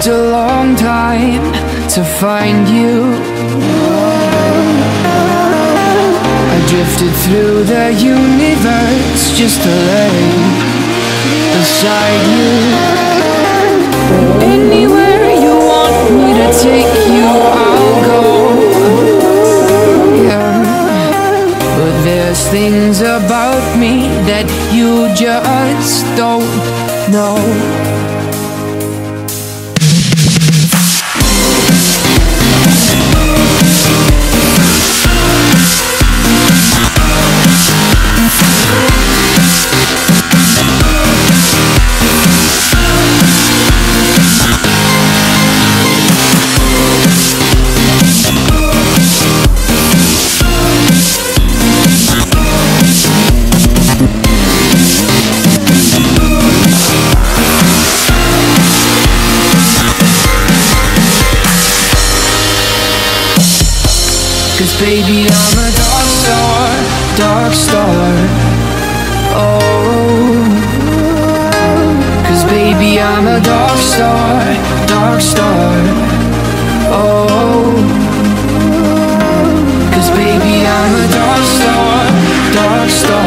looked a long time to find you. I drifted through the universe just to lay beside you. Anywhere you want me to take you, I'll go. Yeah. But there's things about me that you just don't know. Baby I'm a dark star, dark star. Oh Cause baby I'm a dark star, dark star. Oh Cause baby I'm a dark star, dark star